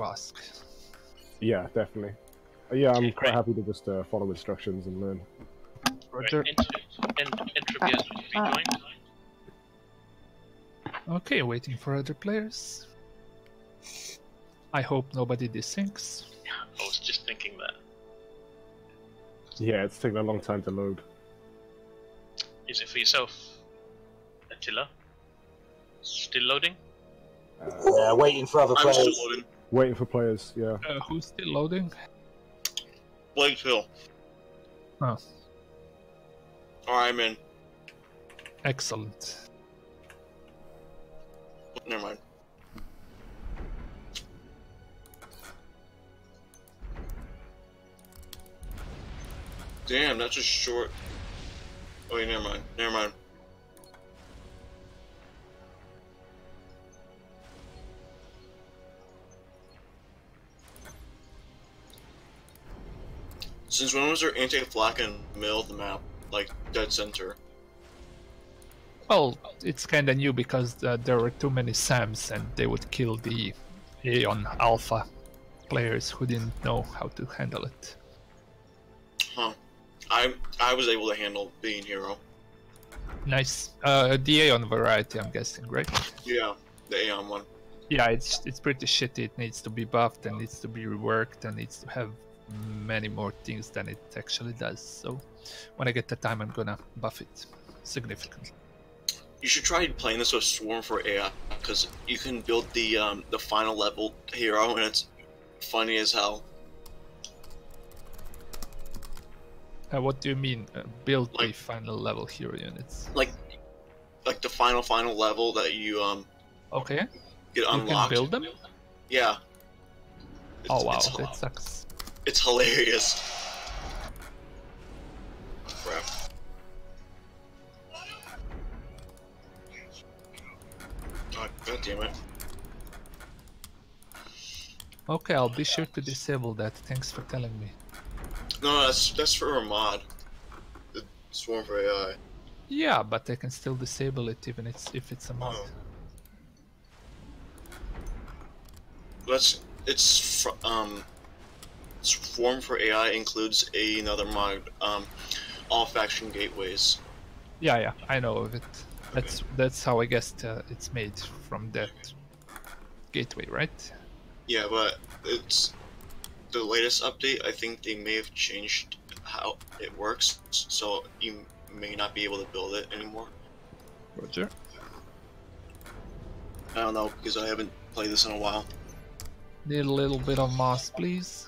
ask. Yeah, definitely. Uh, yeah, I'm Okay, quite great. happy to just uh, follow instructions and learn. Roger. Entropy has rejoined. Okay, waiting for other players. I hope nobody desyncs. I was just thinking that. Yeah, it's taking a long time to load. Is it for yourself, Attila? Still loading? Uh, Yeah, waiting for other I'm still players. loading. Waiting for players. Yeah. Uh, who's still loading? Blake Hill. Oh. Alright, I'm in. Excellent. Never mind. Damn, that's a short. Oh, wait, never mind. Never mind. Since when was there anti-flak in the middle of the map? Like, dead center? Well, it's kinda new because uh, there were too many SAMs and they would kill the Aeon Alpha players who didn't know how to handle it. Huh. I I was able to handle being hero. Nice. Uh, the Aeon variety, I'm guessing, right? Yeah, the Aeon one. Yeah, it's it's pretty shitty. It needs to be buffed and needs to be reworked and needs to have many more things than it actually does. So when I get the time, I'm gonna buff it significantly. You should try playing this with Swarm for AI because you can build the um the final level hero and it's funny as hell. Uh, what do you mean? Uh, build the final level hero units? Like like the final final level that you um Okay, get you can build them. Yeah. It's, Oh wow, that sucks. It's hilarious. Crap. God, God damn it. Okay, I'll be sure to disable that. Thanks for telling me. No, that's that's for a mod. The Swarm for AI. Yeah, but I can still disable it even it's, if it's a mod. Oh. That's it's um Swarm for AI includes a, another mod um all faction gateways. Yeah, yeah, I know of it. That's that's how I guessed uh, it's made from that gateway, right? Yeah, but it's the latest update. I think they may have changed how it works, so you may not be able to build it anymore. Roger. I don't know because I haven't played this in a while. Need a little bit of moss, please.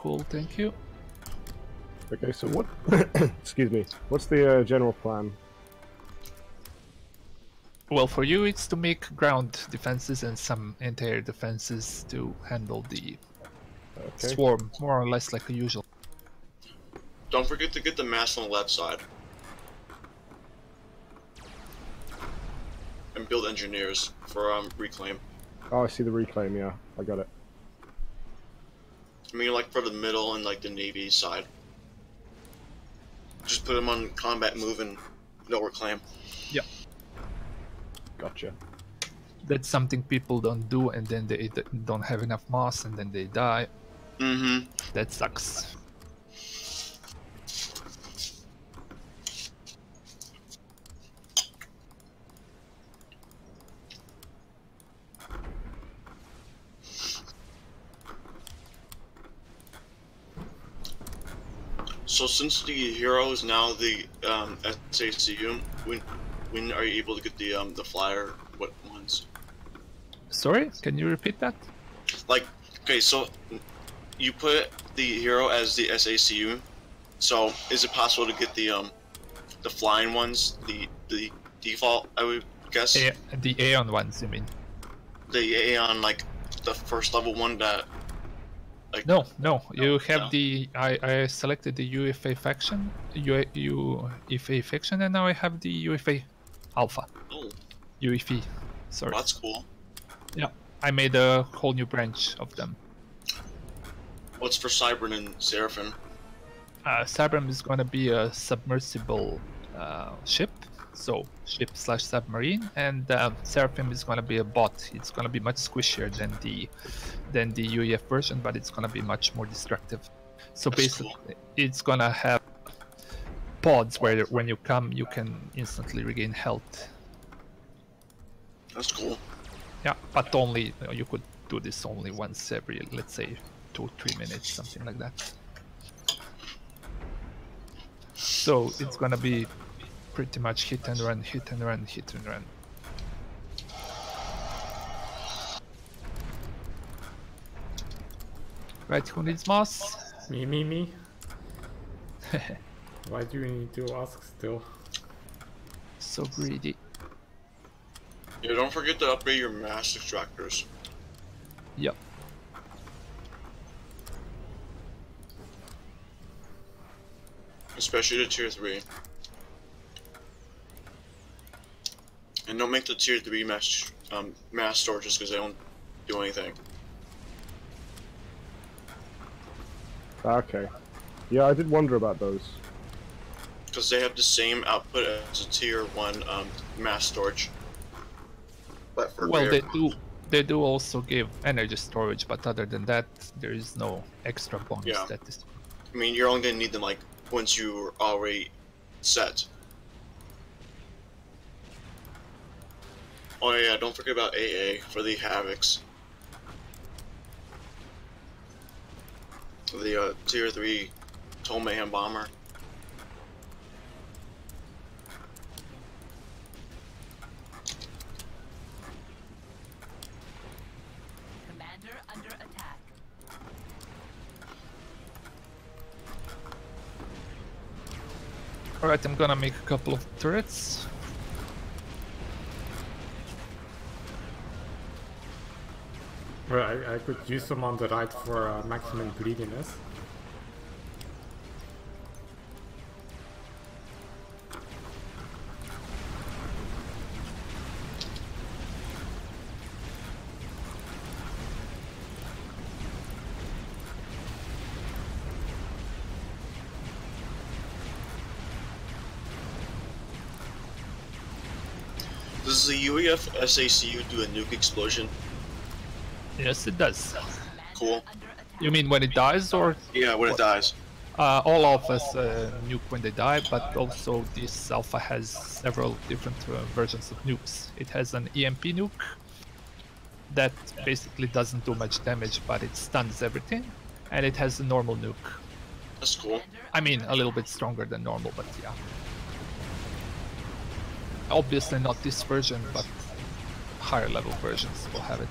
Cool, thank you. Okay, so what? excuse me. What's the uh, general plan? Well, for you, it's to make ground defenses and some anti-air defenses to handle the Okay. swarm, more or less like a usual. Don't forget to get the mass on the left side. And build engineers for um reclaim. Oh, I see the reclaim. Yeah, I got it. I mean, like for the middle and like the navy side. Just put them on combat move and no reclaim. Yeah. Gotcha. That's something people don't do, and then they don't have enough moss, and then they die. Mm-hmm. That sucks. So since the hero is now the um, SACU, when when are you able to get the um the flyer? What ones? Sorry, can you repeat that? Like, okay, so you put the hero as the SACU. So is it possible to get the um the flying ones, the the default? I would guess A- the Aeon ones, you mean? the Aeon like the first level one that like No, no. You have no. the. I, I selected the UFA faction, U, UFA faction, and now I have the UFA Alpha. oh. Sorry. that's cool. Yeah, I made a whole new branch of them. What's for Cybran and Seraphim? Uh, Cybran is gonna be a submersible uh, ship, so ship slash submarine, and uh, Seraphim is gonna be a bot. It's gonna be much squishier than the than the UEF version, but it's gonna be much more destructive. So That's basically, cool. it's gonna have pods where when you come, you can instantly regain health. That's cool. Yeah, but only you, know, you could do this only once every, let's say, two three minutes, something like that. So it's gonna be pretty much hit and run, hit and run, hit and run. Right, who needs moss? Me, me, me. Why do you need to ask still? so greedy. Yeah, don't forget to upgrade your mass extractors. Yep. Especially the tier 3. And don't make the tier 3 mass, um, mass storage just because they don't do anything. Okay. Yeah, I did wonder about those. Because they have the same output as a tier 1 um, mass storage. But for Well, rare. they do. They do also give energy storage, but other than that, there is no extra bonus Yeah. that is I mean, you're only gonna need them like once you're already set. Oh yeah, don't forget about AA for the Havocs. The uh, tier 3 Toll Mayhem Bomber. Commander under attack. Alright, I'm gonna make a couple of turrets. Well, I, I could use them on the right for uh, maximum greediness. Does the UEF SACU do a nuke explosion? Yes, it does. Cool. You mean when it dies, or Yeah, when it dies. uh, all alphas uh, nuke when they die? But also this alpha has several different uh, versions of nukes. It has an EMP nuke that basically doesn't do much damage, but it stuns everything, and it has a normal nuke. That's cool. I mean, a little bit stronger than normal, but yeah. Obviously not this version, but higher level versions will have it.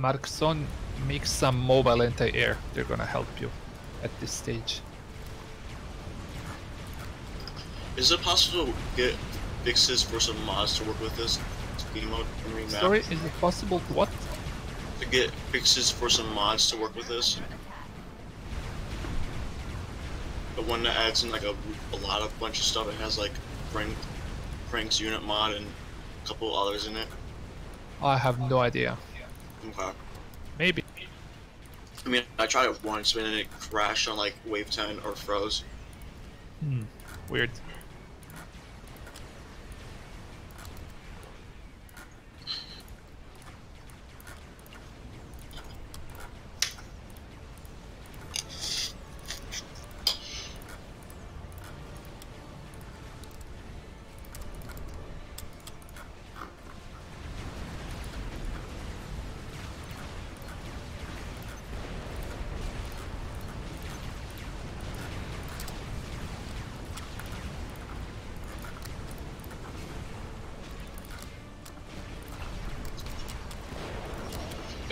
Markson, make some mobile anti-air. They're gonna help you at this stage. Is it possible to get fixes for some mods to work with this mode? Sorry, is it possible to what? To get fixes for some mods to work with this? The one that adds in like a, a lot of bunch of stuff. It has like Frank, Frank's unit mod and a couple others in it. I have no idea. Okay. Maybe. I mean, I tried it once, then it crashed on like wave 10 or froze. Hmm. Weird.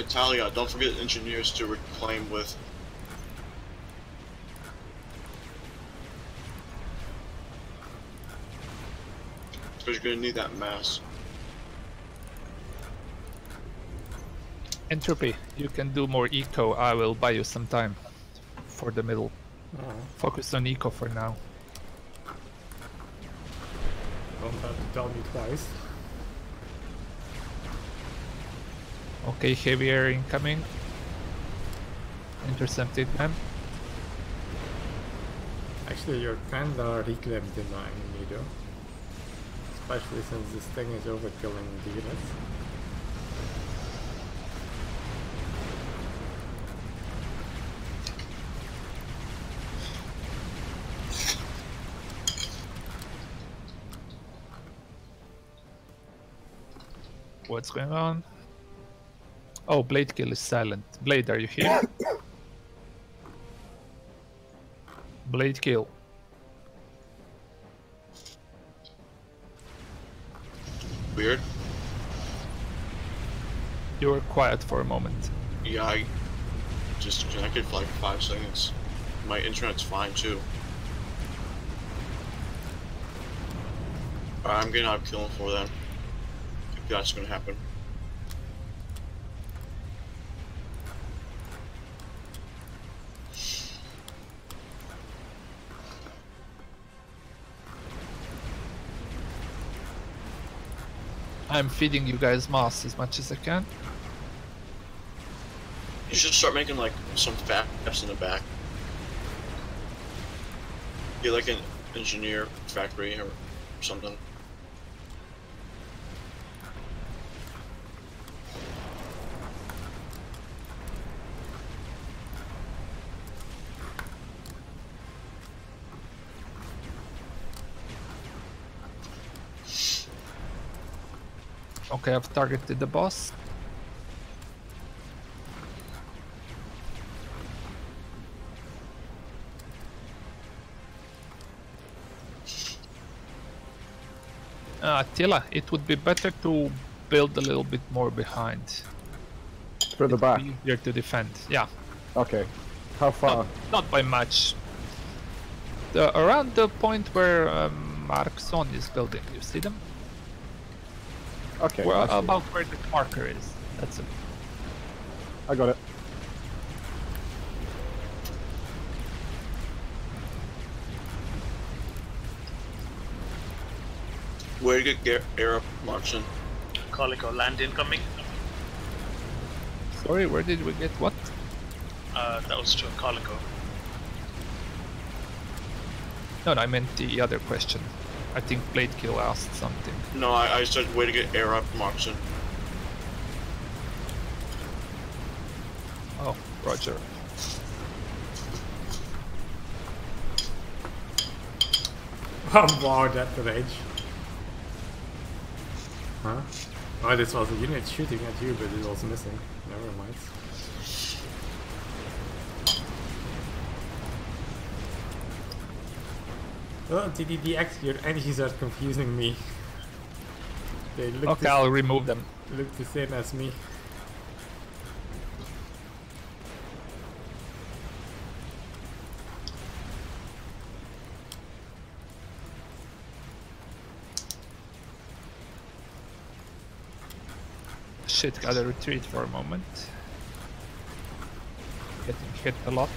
Italia, don't forget engineers to reclaim with. Because you're gonna need that mass. Entropy, you can do more eco. I will buy you some time for the middle. Oh, Focus on eco for now. don't have to tell me twice. Okay, heavier incoming. Intercepted them. Actually, you're kinda reclaimed in my enemy though. Especially since this thing is overkilling the units. What's going on? Oh, Blade Kill is silent. Blade, are you here? Blade Kill. Weird. You were quiet for a moment. Yeah, I just connected for like five seconds. My internet's fine too. I'm out of killing for them. If that's gonna happen. I'm feeding you guys moss as much as I can. You should start making like some fabs in the back. Get like an engineer factory or something. Okay, I've targeted the boss. Uh, Attila, it would be better to build a little bit more behind. For the back. Easier to defend. Yeah, Okay. How far? not, not by much. The, around the point where um, Markson is building, you see them? Okay. Well, I, see. about where the marker is. That's it. I got it. Where to get Gar- air up Martian? Calico land incoming. Sorry, where did we get what? Uh, that was to Calico. No, no, I meant the other question. I think Blade Kill asked something. No, I, I said way to get air up Martian. Oh, Roger. wow, that range. Huh? Oh, this was a unit shooting at you, but it was missing. Never mind. Oh, DDDX, your enemies are confusing me. They look, Okay, the, I'll remove them. look the same as me. Shit, gotta retreat for a moment. Getting hit a lot.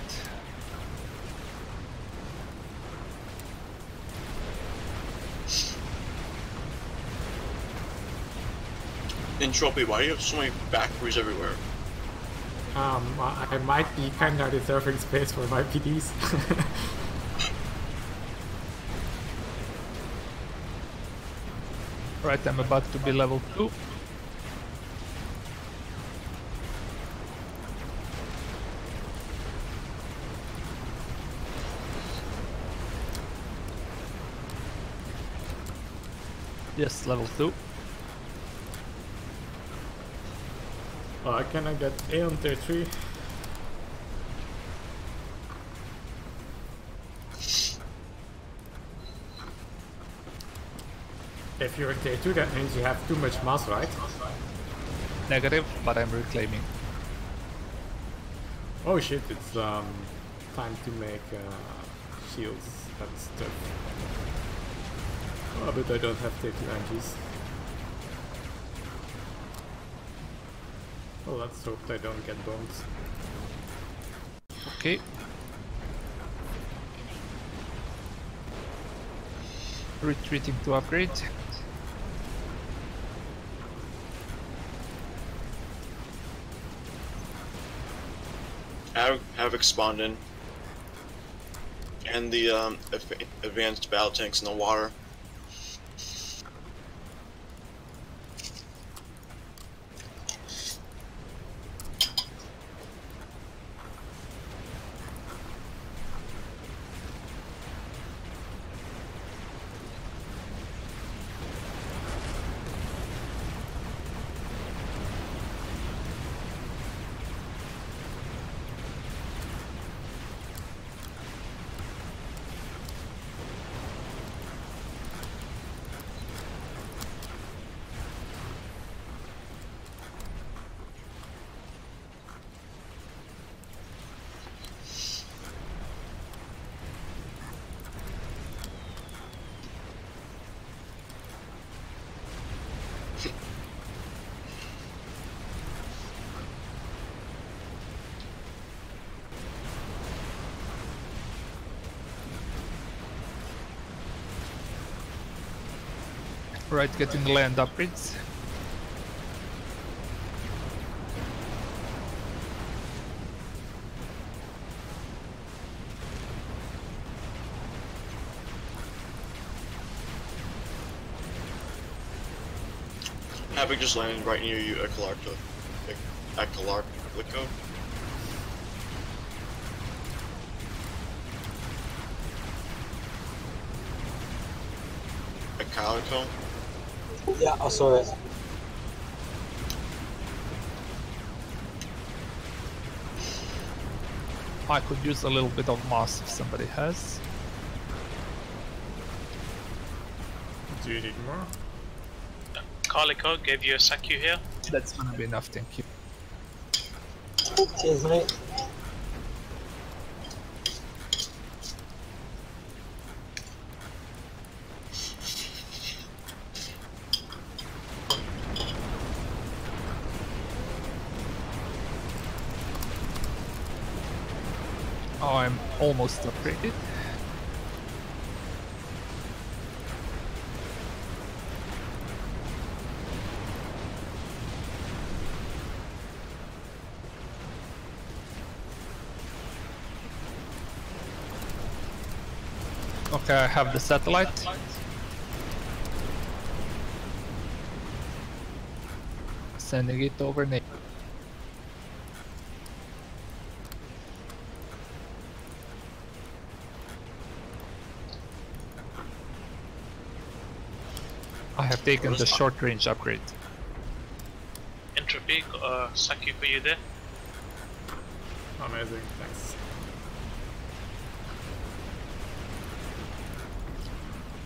Entropy, why do you have so many factories everywhere? Um, I I might be kinda reserving space for my PDs. Right, I'm about to be level 2. Yes, level 2. Uh, can I get Aeon tier 3? If you're tier 2, that means you have too much mass, right? Negative, but I'm reclaiming. Oh shit, it's um, time to make uh, shields and stuff. Oh, but I don't have tier 2 energies. Well, let's hope they don't get bombed. Okay. Retreating to upgrade. Have, Havoc spawned in. And the um, advanced battle tanks in the water. Right, getting the land upgrades. Havoc just landed right near you. At Calarco. Calico. Yeah, I saw it. I could use a little bit of mass if somebody has. Do you need more? Calico gave you a SACU here. That's gonna be enough, thank you. Cheers, mate. Almost upgraded. Okay, I have the satellite. Sending it over Nate. I have taken the short range upgrade. Entropy, uh, SACU for you there. Amazing, thanks.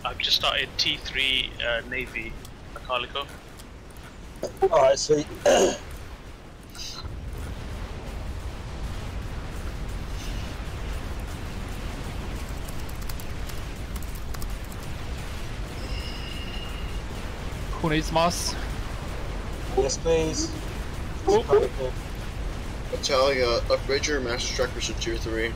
I've just started T3 uh, Navy at Alright, sweet. Who needs moss? yes, please. Oh. Okay. Italia, upgrade your mass extractors to tier 3.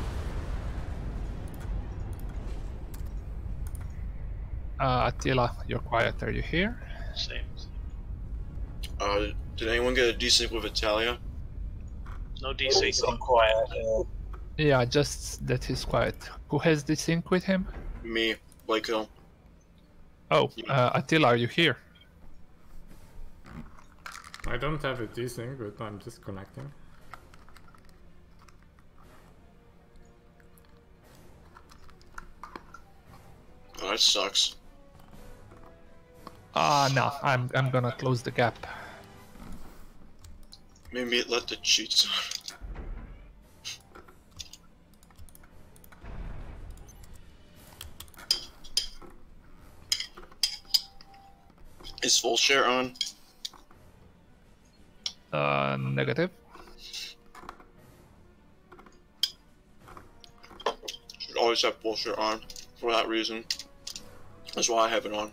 Uh, Attila, you're quiet. Are you here? Same. Uh, did anyone get a desync with Italia? No It's DC. been quiet. Uh, Yeah, just that he's quiet. Who has the sync with him? Me, Blake Oh, uh, Attila, are you here? I don't have a desync, but I'm just connecting. Oh, that sucks. Ah, no, I'm I'm gonna close the gap. Maybe it let the cheats on. Is full share on? Uh, negative. Should always have full share on for that reason. That's why I have it on.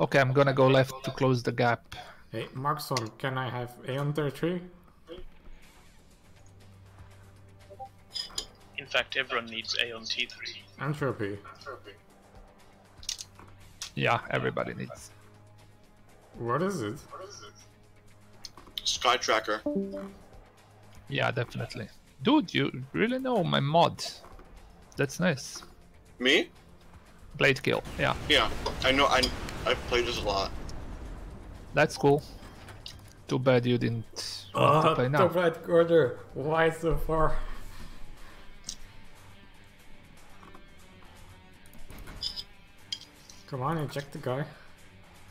Okay, I'm gonna go left to close the gap. Hey, Markson, can I have Aeon territory? In fact, everyone needs Aeon T3. Entropy. Entropy. Yeah, everybody needs. What is it? Sky Tracker. Yeah, definitely. Dude, you really know my mod. That's nice. Me? Blade kill. Yeah, Yeah, I know. I I've played this a lot. that's cool. Too bad you didn't want to Oh, play now. top right corner. Why so far? Come on, eject the guy.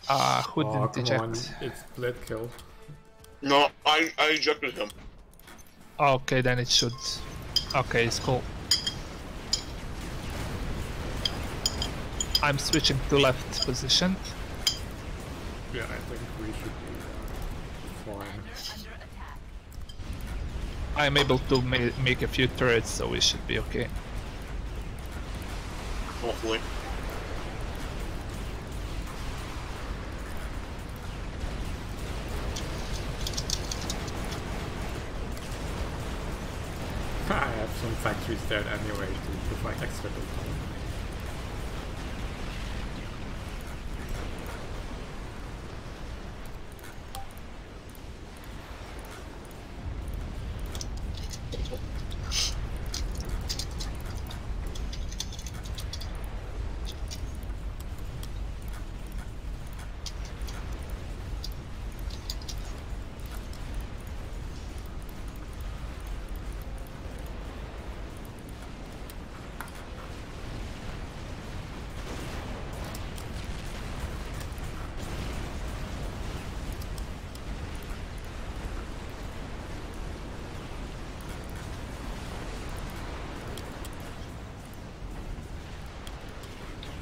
Uh, who oh, didn't eject? on, it's blade kill. No, I I ejected him. Okay, then it should. Okay, it's cool. I'm switching to left position. Yeah, I think we should be uh, fine. I'm able to ma make a few turrets, so we should be okay. Hopefully. I have some there anyway to provide extra control.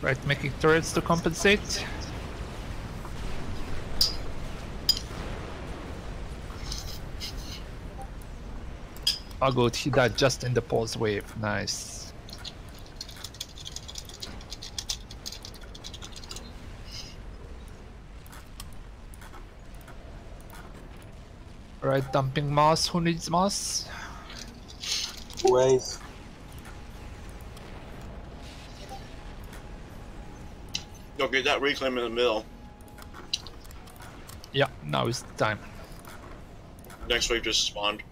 Right, making turrets to compensate. Oh good, he died just in the pulse wave. Nice. Right, dumping mass. Who needs mass? Wave. Get that reclaim in the middle. Yeah, now is the time. Next wave just spawned.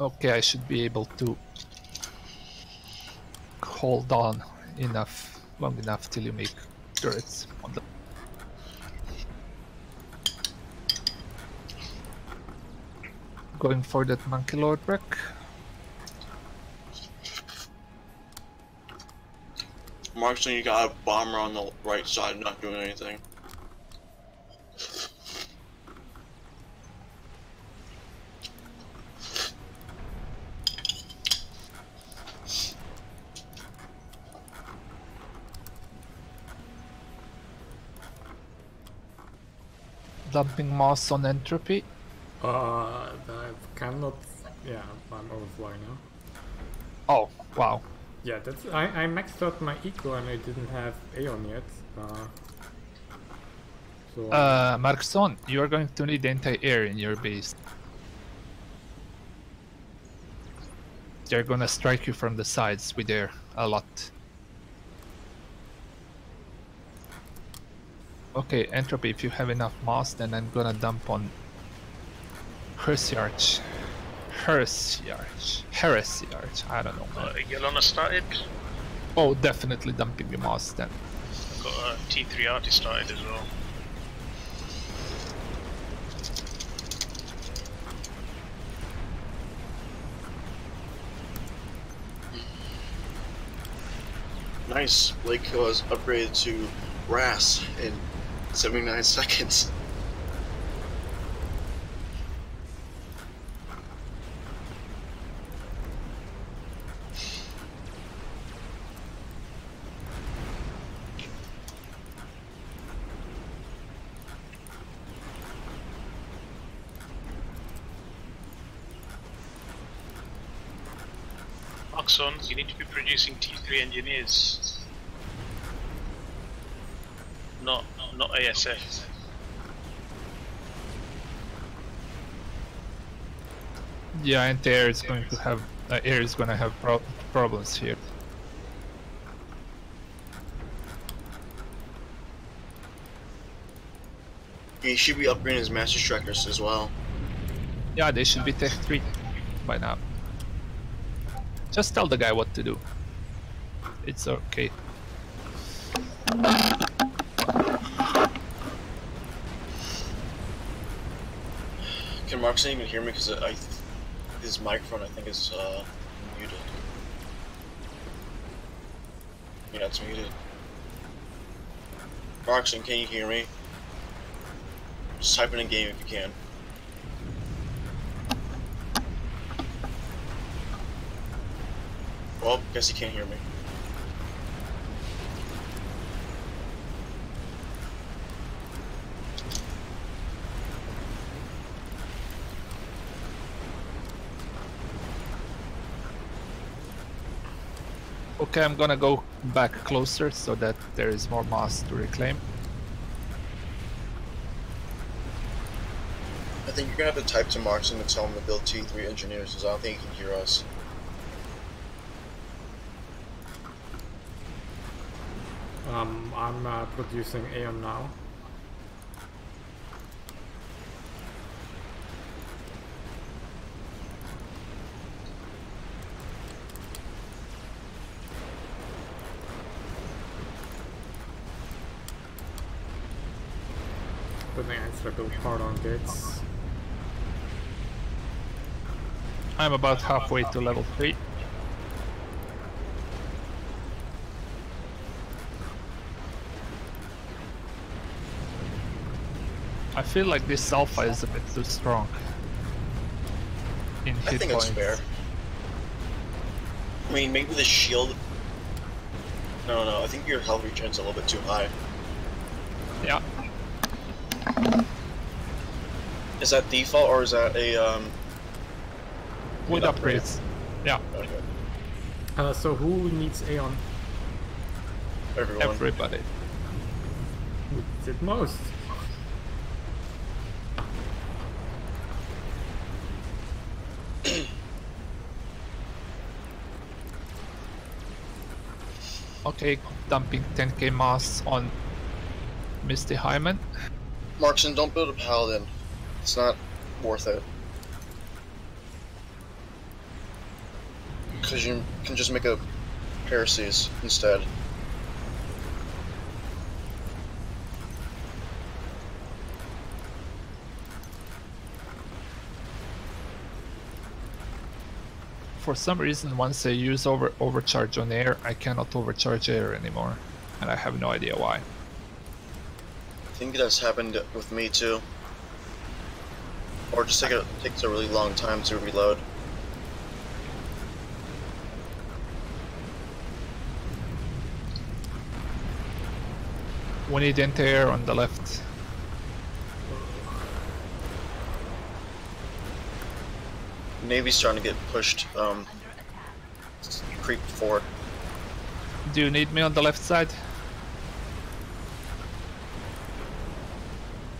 Okay, I should be able to hold on enough, long enough till you make turrets on the. Going for that monkey lord wreck. Markson, you got a bomber on the right side, not doing anything. Dumping mass on entropy. Uh, I cannot. Yeah, I'm overflowing now. Oh, wow. Yeah, that's. I, I maxed out my eco and I didn't have Aeon yet. Uh, so Uh, Markson, you are going to need anti-air in your base. They're gonna strike you from the sides with air a lot. Okay, Entropy, if you have enough mass, then I'm gonna dump on Heresy Arch. Heresy Arch. Heresy Arch. I don't know. Uh, Man. Yelena started. Oh, definitely dumping the mass then. I've got uh, T3 artist started as well. Nice. Blake was upgraded to RAS in 79 seconds. Oxon, you need to be producing T3 engineers. not not ASA. Yeah, and air is going to have uh, air is going to have pro problems here. He should be upgrading his mass extractors as well. Yeah, they should be Tech 3 by now. Just tell the guy what to do. It's okay. Can Markson even hear me? Because I, his microphone I think is uh, muted. Yeah, it's muted. Markson, can you hear me? Just type in a game if you can. Well, guess he can't hear me. Okay, I'm gonna go back closer so that there is more mass to reclaim. I think you're gonna have to type to Markson and tell him to build T3 engineers, because I don't think he can hear us. Um, I'm uh, producing Aeon now. Putting electrical part on gates. I'm about halfway to level 3. I feel like this alpha is a bit too strong. In I think points. it's fair. I mean, maybe the shield. No, no, I think your health regen's a little bit too high. Yeah, Is that default or is that a um? with With upgrades. Yeah, Okay, Uh, so who needs Aeon? everyone. everybody. Who needs it most? Dumping 10k mass on Misty Hyman. Markson, don't build a paladin. It's not worth it. Because you can just make a heresies instead. For some reason, once I use over overcharge on air, I cannot overcharge air anymore, and I have no idea why. I think that's happened with me too. Or just take a takes a really long time to reload. We need anti-air on the left. Navy's starting to get pushed, um, Under creep forward. Do you need me on the left side?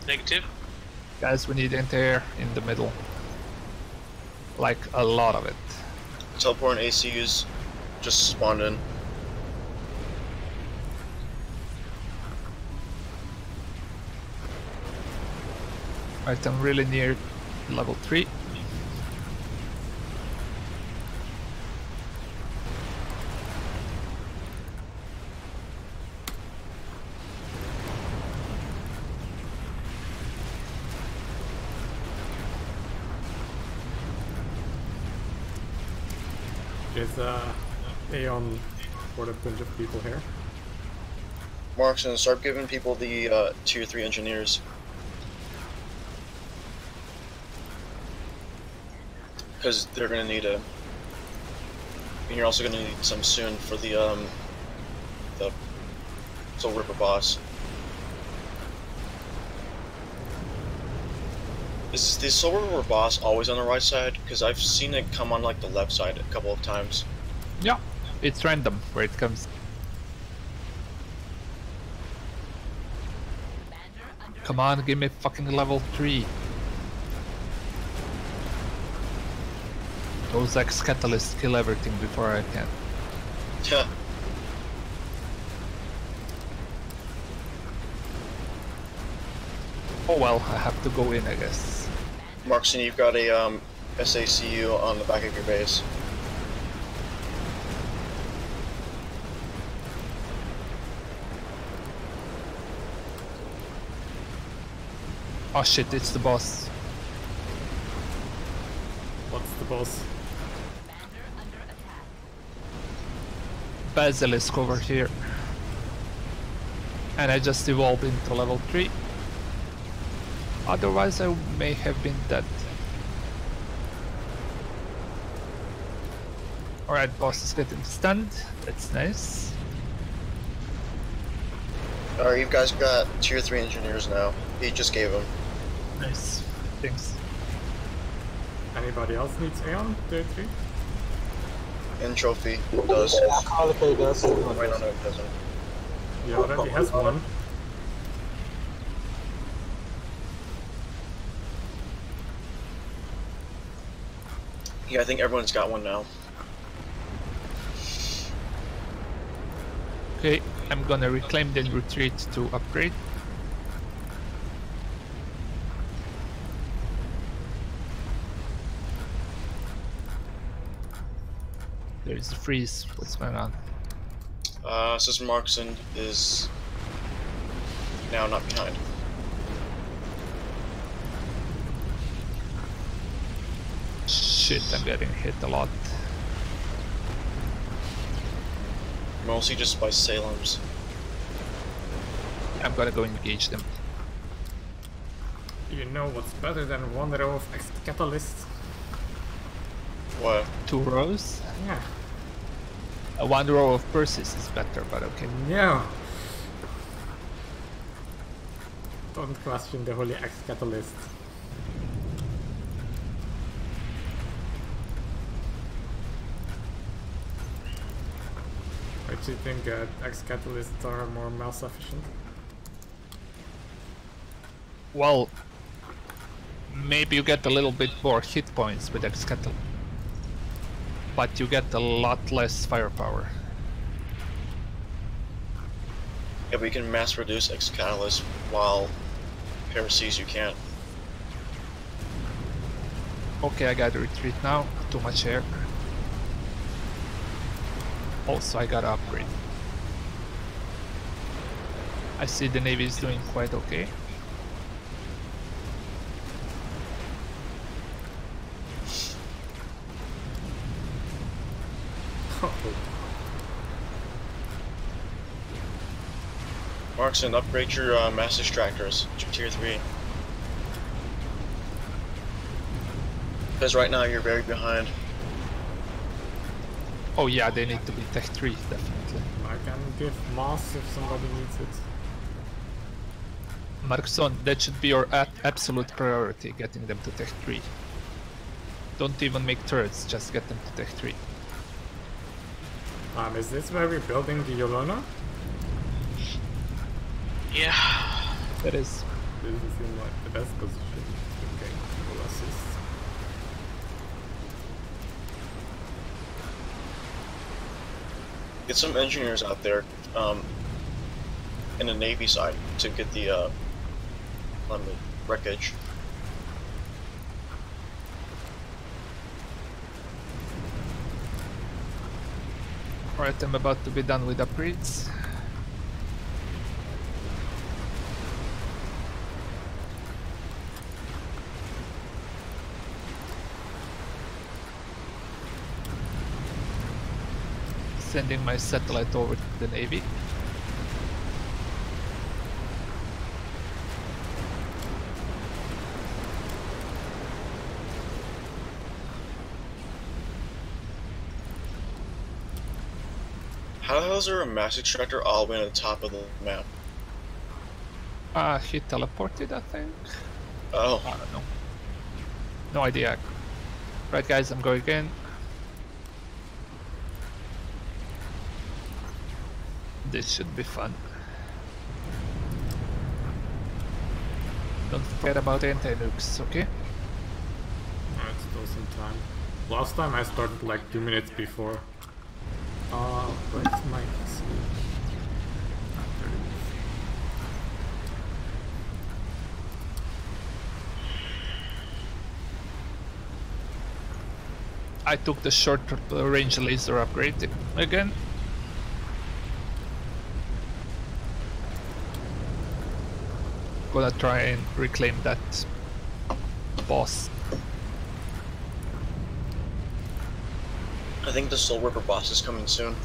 Negative. Guys, we need anti-air in the middle. Like a lot of it. Teleport and ACUs just spawned in. Right, I'm really near level 3. Is uh, Aeon for a bunch of people here? Markson, start giving people the uh, tier three engineers. Because they're gonna need a. And you're also gonna need some soon for the um, the Soul Ripper boss. Is the Soul Ripper boss always on the right side? Because I've seen it come on like the left side a couple of times. Yeah, it's random where it comes. Come on, give me fucking level 3. Those X catalysts kill everything before I can. Yeah. Oh well, I have to go in, I guess. Markson, you've got a um, SACU on the back of your base. Oh shit, it's the boss. What's the boss? Commander under attack. Basilisk over here. And I just evolved into level 3. Otherwise I may have been dead. Alright, boss is getting stunned. That's nice. Alright, you guys got tier 3 engineers now. He just gave them. Nice. Thanks. Anybody else needs Aeon? Tier 3? Entropy does. Yeah, Akalico does. everyone Wait, no, does. no, it doesn't. He already has one. Yeah, I think everyone's got one now. Okay, I'm gonna reclaim then retreat to upgrade. There's a freeze. What's going on? Uh, Sister Markson is now not behind. Shit, I'm getting hit a lot. Mostly just by Salem's. I'm gonna go engage them. You know what's better than one row of X catalysts? What? Two rows? Yeah. One row of Persis is better, but okay. Yeah. Don't question the holy X catalyst. I actually think uh, X catalysts are more mass efficient. Well, maybe you get a little bit more hit points with Excatl. But you get a lot less firepower. Yeah, we can mass reduce X Catalyst while Heresies you can't. Okay, I gotta retreat now. Too much air. Also, I gotta upgrade. I see the navy is doing quite okay. Markson, upgrade your uh, mass extractors to tier 3. Because right now you're very behind. Oh yeah, they need to be Tech 3, definitely. I can give mass if somebody needs it. Markson, that should be your absolute priority, getting them to Tech 3. Don't even make turrets, just get them to Tech 3. Um, is this where we're building the Yolona? Yeah. That is. This seem like the best position to gain full assist. Get some engineers out there um, in the Navy side to get the, uh, on the wreckage. Alright, I'm about to be done with upgrades. Sending my satellite over to the Navy. How the hell is there a mass extractor all the way on the top of the map? Ah, he teleported, I think. Oh, I don't know. No idea. Right, guys, I'm going in. This should be fun. Don't forget about anti-nukes, okay? Alright, still some time. Last time I started like two minutes before. Uh, where's my PC? There it is. I took the short range laser upgrade again. Gonna try and reclaim that boss. I think the Soul Ripper boss is coming soon.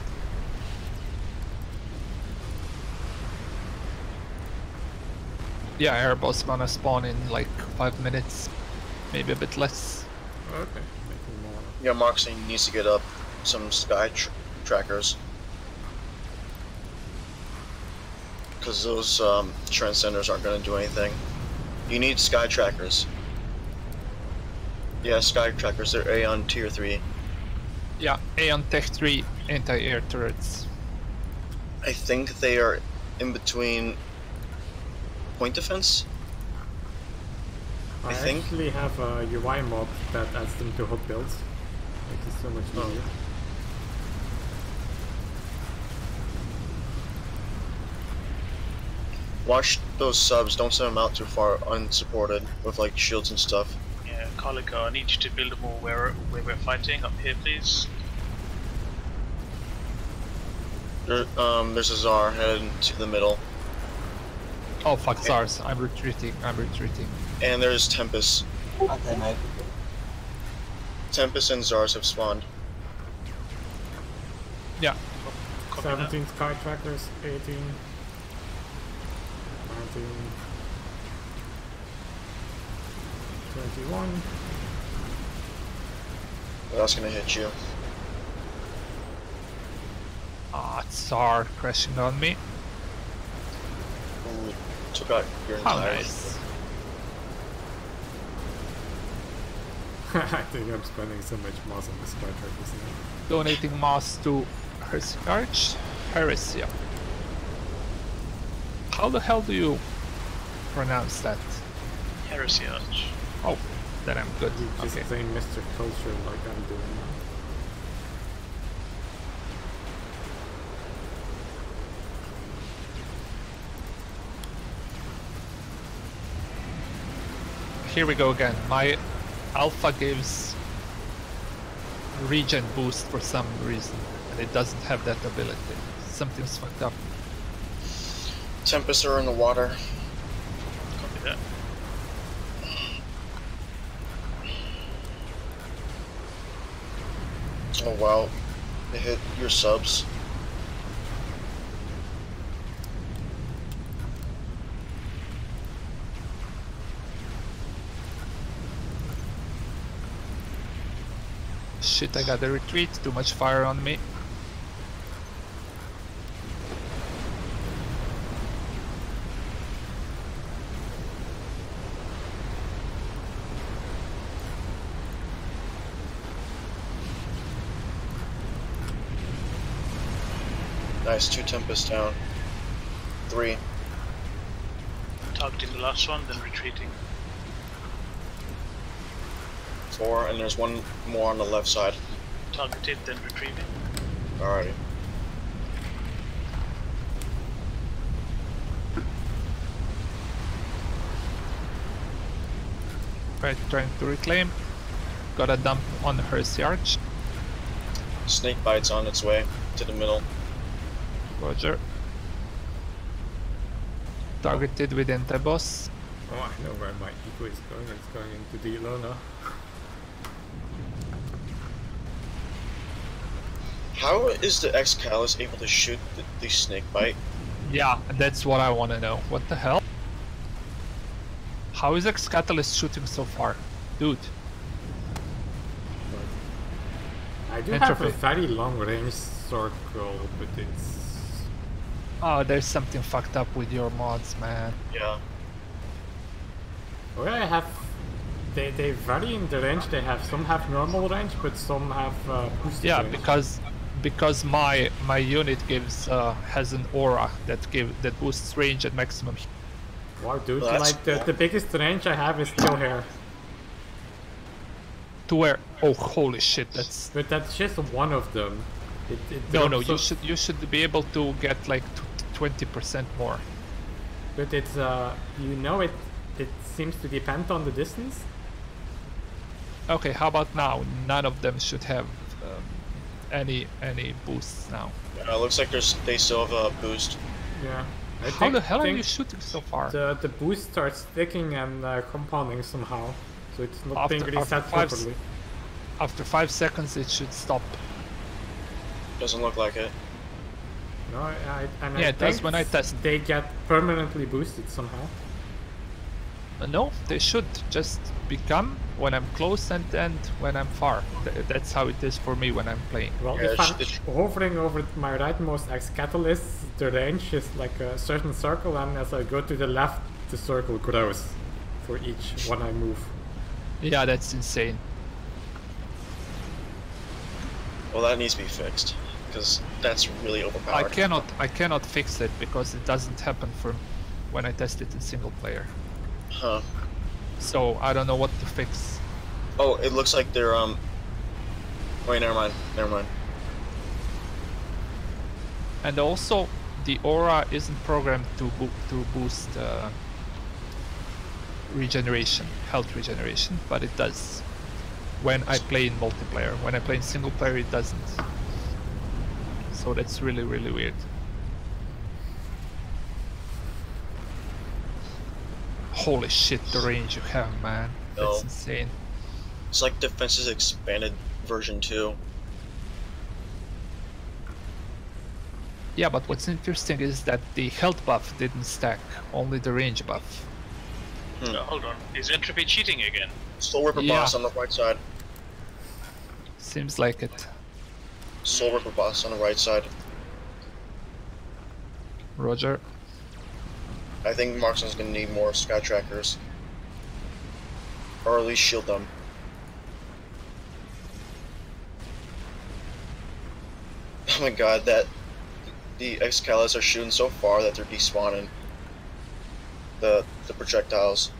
Yeah, air boss gonna spawn in like five minutes, maybe a bit less. Okay, making more. Yeah, Moxie needs to get up some sky tr- trackers. Because those um, transcenders aren't going to do anything. You need sky trackers. Yeah, sky trackers. They're Aeon tier 3. Yeah, Aeon Tech 3 anti-air turrets. I think they are in between point defense. I, I think- actually have a UI mod that adds them to hot builds. Makes it so much Oh. Watch those subs. Don't send them out too far unsupported with like shields and stuff. Yeah, Colico, I need you to build them all where, where we're fighting. Up here, please. There, um, there's a Czar heading to the middle, Oh fuck, Czars. I'm retreating, I'm retreating. and there's Tempest. Okay, mate. Tempest and Czars have spawned. Yeah, Copy that. 17 sky trackers, 18, 19. Twenty-one. That's gonna hit you. ah, Czar crashing on me. Ooh, took out your How entire. nice. I think I'm spending so much moss on the sky trackers now. Donating mass to Heresy Arch. Heresia. How the hell do you pronounce that? Heresy Arch. Oh, then I'm good. You just Okay. say Mr. Culture like I'm doing now. Here we go again. My alpha gives regen boost for some reason, and it doesn't have that ability. Something's fucked up. Tempest are in the water. Copy that. Oh wow, they hit your subs. Shit, I gotta retreat. Too much fire on me. Nice, two Tempest down. Three. Targeting the last one, then retreating. Four, and there's one more on the left side. Targeted, then retrieving. Alrighty. Right, trying to reclaim. Got a dump on Heresy Arch. Snake bite's on its way to the middle. Roger. Targeted with anti-boss. Oh, I know where my eco is going. It's going into the Yolona. How is the Excalus able to shoot the, the snake bite? Yeah, that's what I want to know. What the hell? How is Excatalyst shooting so far? Dude, I do have a very long range circle, but it's oh, there's something fucked up with your mods, man. Yeah. Well, I have. They, they vary in the range. They have some have normal range, but some have uh, boosted Yeah, range. because because my my unit gives uh, has an aura that give that boosts range at maximum. Wow, dude, Well, that's like the, the biggest range I have is still here. To where? Oh, holy shit! That's But that's just one of them. It, it no, no. You should you should be able to get like twenty percent more. But it's uh, you know it. It seems to depend on the distance. Okay, how about now? None of them should have um, any any boosts now. Yeah, it looks like there's they still have a boost. Yeah. I How think- the hell are you shooting so far? The the boost starts sticking and uh, compounding somehow, so it's not After- being after reset five s- properly. After five seconds, it should stop. Doesn't look like it. No, I, I, and I Yeah, it does when I test. They get permanently boosted somehow. Uh, No, they should just become when I'm close and end when I'm far. Th- that's how it is for me when I'm playing. Well, Yeah, if I'm it's- hovering over my rightmost X catalyst, the range is like a certain circle, and as I go to the left, the circle grows for each one I move. Yeah, that's insane. Well, that needs to be fixed because that's really overpowered. I cannot I cannot fix it because it doesn't happen for when I test it in single player. Huh. So I don't know what to fix. Oh, it looks like they're um. Wait, never mind. Never mind. And also, the aura isn't programmed to bo- to boost uh, regeneration, health regeneration, but it does when I play in multiplayer. When I play in single player, it doesn't. So that's really really weird. Holy shit, the range you have, man. That's No. insane. It's like Defense's expanded version two. Yeah, but what's interesting is that the health buff didn't stack, only the range buff. Hmm. Uh, hold on. Is Entropy cheating again? Soul Ripper Yeah. boss on the right side. Seems like it. Soul Ripper boss on the right side. Roger. I think Markson's gonna need more sky trackers. Or at least shield them. Oh my god, that the Excaliburs are shooting so far that they're despawning the the projectiles.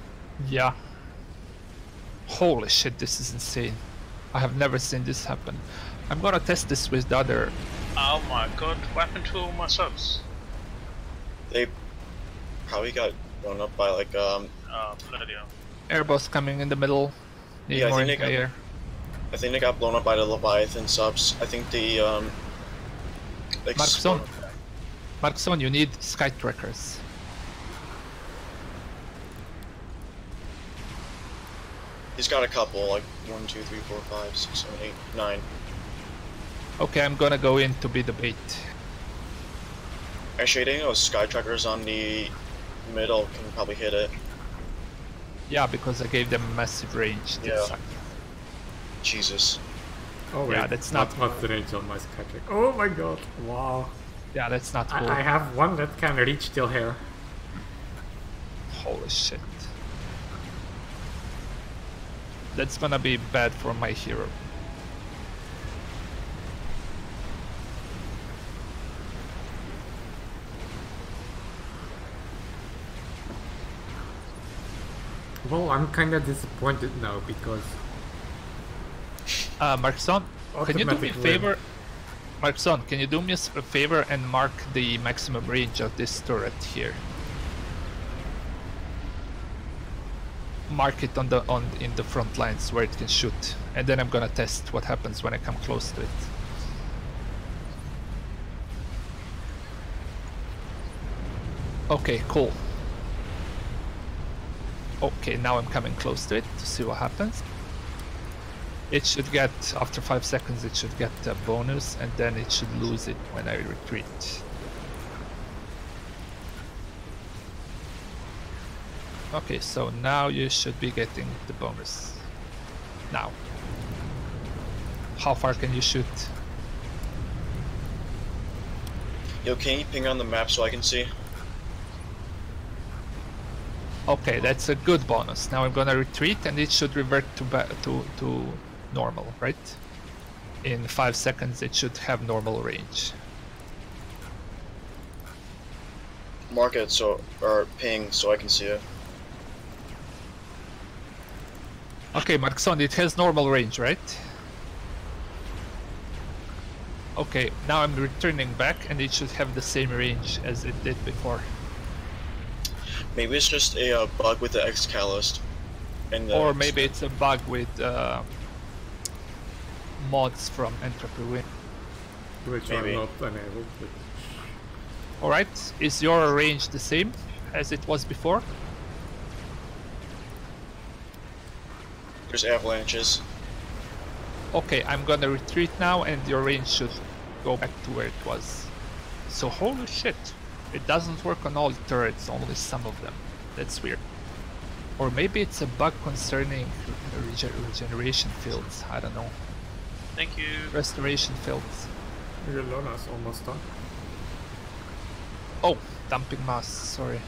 Yeah. Holy shit, this is insane. I have never seen this happen. I'm gonna test this with the other. Oh my god, what happened to all my subs? They probably got blown up by like um Oh, bloody hell. air boss coming in the middle. Need Yeah, I think they got- I think they got blown up by the Leviathan subs. I think the um like Markson. Markson, you need sky trackers. He's got a couple, like one, two, three, four, five, six, seven, eight, nine. Okay, I'm gonna go in to be the bait. Actually, I think those sky trackers on the middle can probably hit it. Yeah, because I gave them massive range. That Yeah. sucked. Jesus. Oh wait, Yeah, that's not- what's the range on my Skytrack. Oh my god! Wow. Yeah, that's not cool. I, I have one that can reach till here. Holy shit. That's gonna be bad for my hero. Well, I'm kinda disappointed now because Uh, Markson, can you do me a favor? Markson, can you do me a favor and mark the maximum range of this turret here? Mark it on the on in the front lines where it can shoot, and then I'm gonna test what happens when I come close to it. Okay, cool. Okay, now I'm coming close to it to see what happens. It should get, after 5 seconds, it should get a bonus and then it should lose it when I retreat. Okay, so now you should be getting the bonus. Now. How far can you shoot? Yo, can you ping on the map so I can see? Okay, that's a good bonus. Now I'm gonna retreat and it should revert to ba- to to normal, right? In five seconds, it should have normal range. mark it so or ping so I can see it. Okay, Markson, it has normal range, right? Okay, now I'm returning back and it should have the same range as it did before. Maybe it's just a uh, bug with the X catalyst. And the Or maybe it's a bug with uh, mods from Entropy Win. Which Maybe. are not enabled. But Alright, is your range the same as it was before? there's avalanches. Okay, I'm gonna retreat now and your range should go back to where it was. So holy shit, it doesn't work on all turrets, only some of them. That's weird. Or maybe it's a bug concerning rege- regeneration fields, I don't know. Thank you. Restoration fields. your Lona's almost done. Oh, dumping mass, sorry.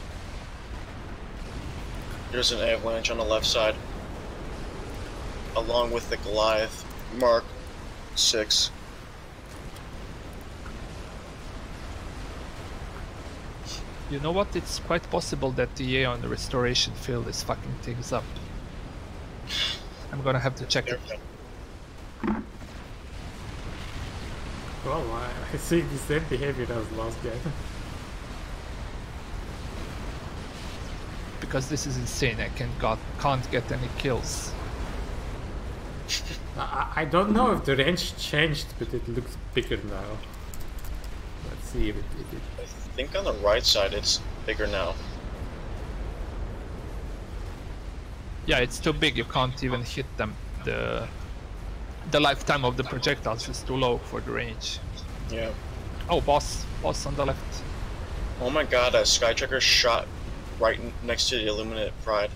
There's an avalanche on the left side. Along with the Goliath Mark 6. You know what? It's quite possible that the EA on the restoration field is fucking things up. I'm gonna have to check it. Oh, well, I, I see the same behavior as last game. Because this is insane, I can got, can't get any kills. I, I don't know if the range changed, but it looks bigger now. Let's see if it, it I think on the right side it's bigger now. Yeah, it's too big, you can't even hit them. The the lifetime of the projectiles is too low for the range. Yeah. Oh, boss. Boss on the left. Oh my god, a Skytracker shot right next to the Illuminate Pride.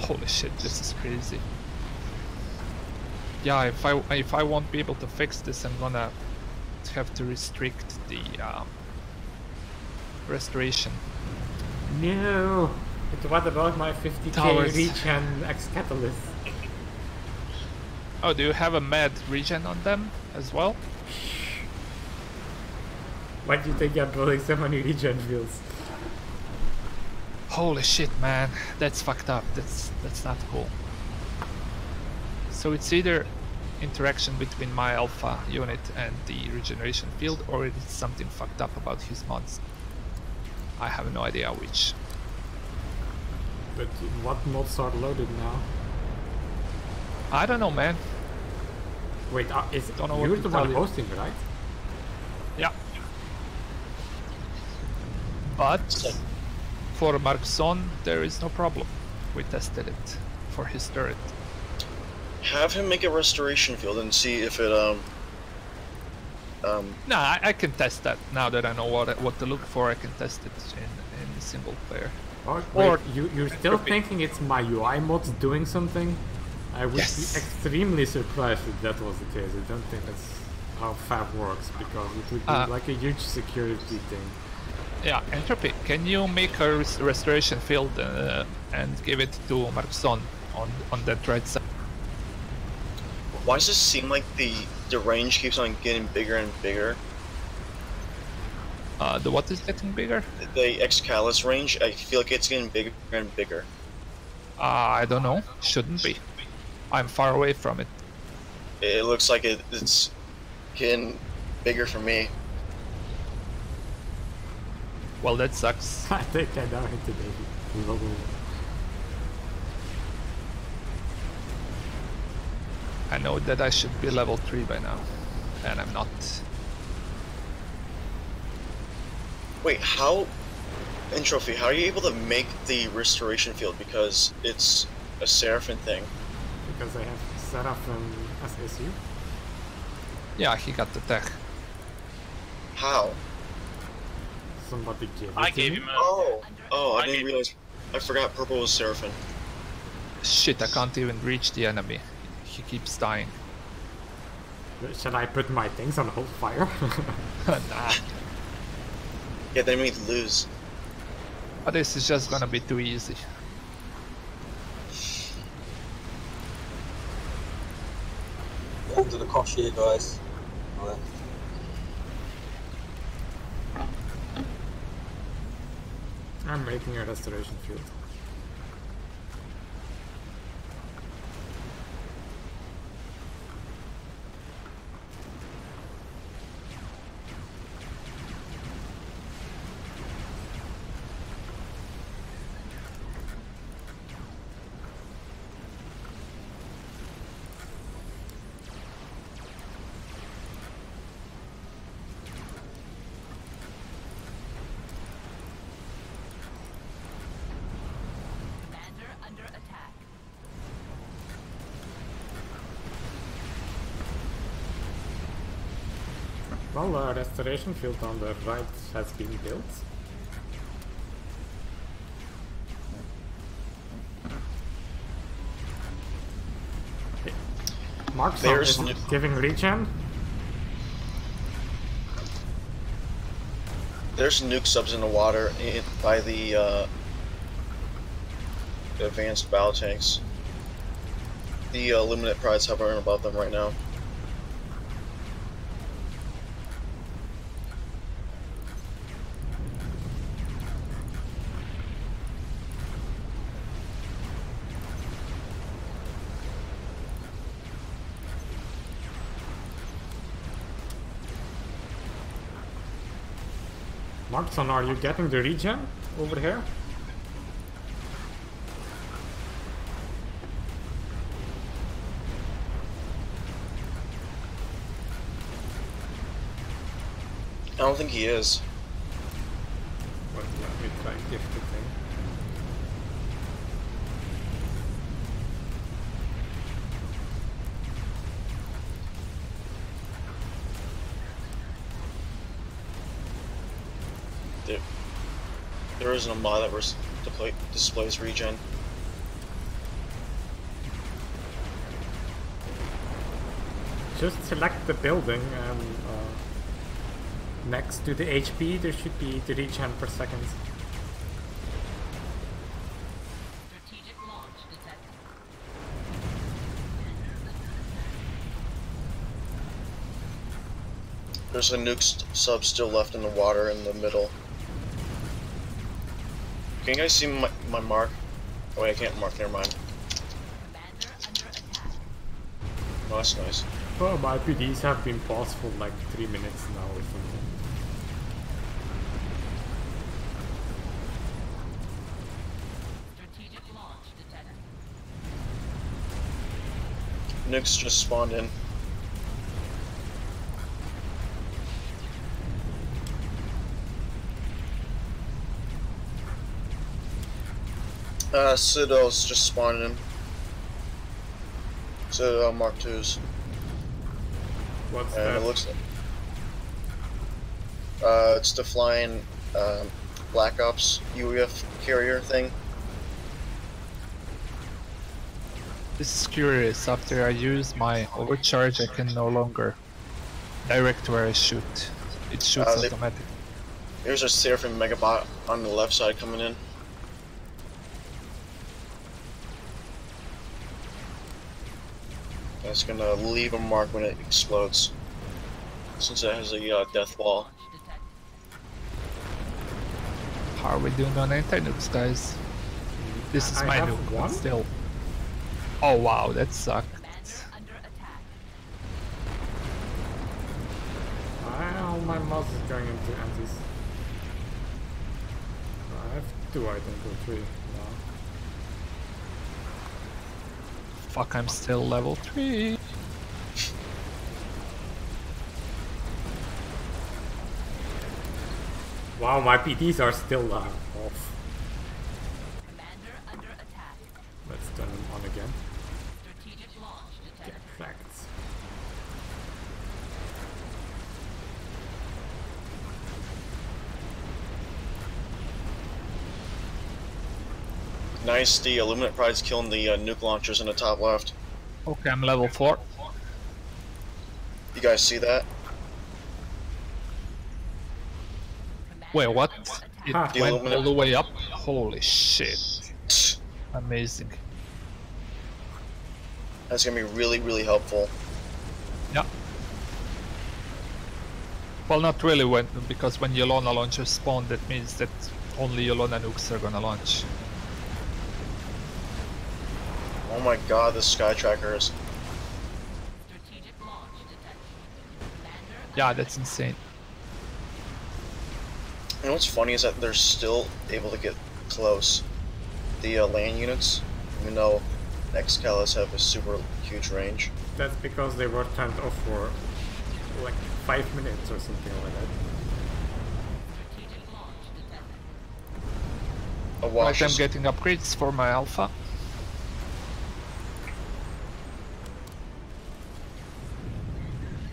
Holy shit, this is crazy. Yeah, if I if I won't be able to fix this, I'm gonna have to restrict the um, restoration. No! But what about my 50k Towers. regen X Catalyst? Oh, do you have a mad regen on them as well? Why do you think I'm building so many regen fields? Holy shit, man, that's fucked up. That's that's not cool. So it's either interaction between my alpha unit and the regeneration field, or it's something fucked up about his mods. I have no idea which. But what mods are loaded now? I don't know, man. Wait, uh, is Don't know what you're the one you. hosting, right? Yeah. But for Markson, there is no problem. We tested it for his turret. Have him make a restoration field and see if it um um No, I, I can test that now that I know what what to look for. I can test it in in single player. Or, Or- wait, you, you're still thinking it's my UI mods doing something? I would Yes. be extremely surprised if that was the case. I don't think that's how FAF works because it would be Uh, like a huge security thing. Yeah, Entropy, can you make a res- restoration field uh, and give it to Markson on on that right side? Why does this seem like the the range keeps on getting bigger and bigger? Uh, the what is getting bigger? The Excalus range, I feel like it's getting bigger and bigger. Uh, I don't know. Shouldn't be. I'm far away from it. It looks like it, it's getting bigger for me. Well, that sucks. I think I know it today. Lol. I know that I should be level 3 by now. And I'm not. Wait, how Entropy, how are you able to make the restoration field? Because it's a Seraphim thing. Because I have Seraphim as SU. Yeah, he got the tech. How? Somebody gave it I to gave me. him a. Oh, oh, I I didn't realize. I forgot purple was Seraphim. Shit, I can't even reach the enemy. He keeps dying. Should I put my things on hold fire? nah. Yeah, then we lose. But this is just gonna be too easy. Under the cosh here, guys. I'm making a restoration field. Well, the restoration field on the right has been built. Mark's There's is no- giving regen. There's nuke subs in the water in, by the uh, advanced battle tanks. The uh, Luminate Pride's hovering above them right now. Markson, are you getting the regen over here? I don't think he is. Wait, let me try there isn't a mod that res- display, displays regen. Just select the building and uh, next to the HP there should be the regen per second. Strategic launch detected. There's a nuke sub still left in the water in the middle. Can you guys see my, my mark? Oh wait, I can't mark, never mind. Oh, that's nice. Well, my PDs have been paused for like 3 minutes now or something. Strategic launch detected. Nukes just spawned in. Uh, Citadel's just spawned in. Citadel Mark IIs. What's And that? it looks like. Uh, it's the flying um, Black Ops UEF carrier thing. This is curious. After I use my overcharge, I can no longer direct where I shoot. It shoots Uh, they- automatic. Here's a Seraphim Megabot on the left side coming in. That's gonna leave a mark when it explodes. Since it has a uh, death wall. How are we doing on anti-nukes, guys? This is I my have nuke, but one. still. Oh wow, that sucked. Commander under attack. Well, my mouse is going into antis. I have two items or three now. Fuck, I'm still level 3. Wow, my PDs are still uh, off. Commander under attack. Let's turn them on again. Strategic launch Get detected. facts. Nice, the Illuminate Pride's killing the uh, nuke launchers in the top left. Okay, I'm level 4. You guys see that? Wait, what? It Ah. Went aluminum- all the way up? Holy shit. Amazing. That's gonna be really, really helpful. Yeah. Well, not really, when because when Yolona launcher spawn, that means that Only Yolona nukes are gonna launch. Oh my god, this sky tracker is. Strategic launch Yeah, that's insane. You know what's funny is that they're still able to get close. The uh, land units, even though Excalus have a super huge range. That's because they were turned off for like five minutes or something like that. strategic launch detected. A Right, wash I'm getting upgrades for my alpha.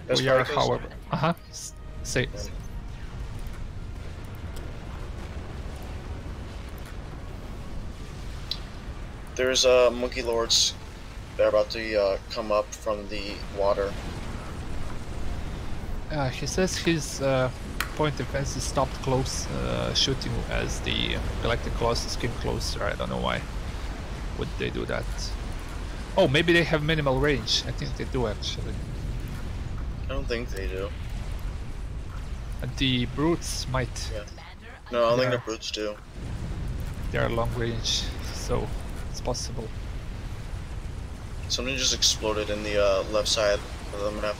Best we are, however. Uh huh. Say. There's uh, monkey lords They're about to uh, come up from the water. Uh, he says his uh, point defense is stopped close uh, shooting as the Galactic Colossus came closer. I don't know why. Would they do that? Oh, maybe they have minimal range. I think they do actually. I don't think they do. The brutes might. Yeah. No, I don't think the brutes do. They are long range, so it's possible. Something just exploded in the uh, left side of the map.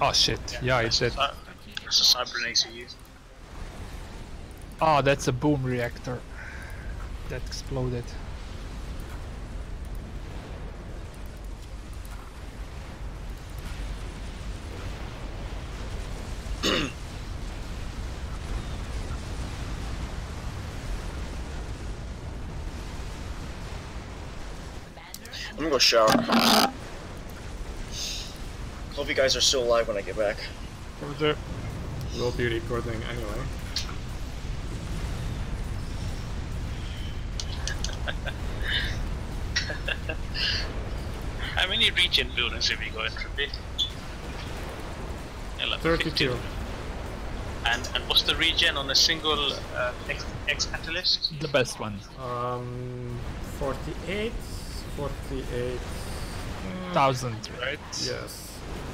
Oh shit! Yeah, that's it did. A, a cybernetic ACU. Oh, that's a boom reactor that exploded. I'm gonna go shower. Hope you guys are still alive when I get back. Roger. We'll be recording anyway. How many regen buildings have you got, Entropy? Yeah, like 32. 52. And and what's the regen on a single uh, X, X catalyst? The best one. Um, 48, 48. mm, right? Yes,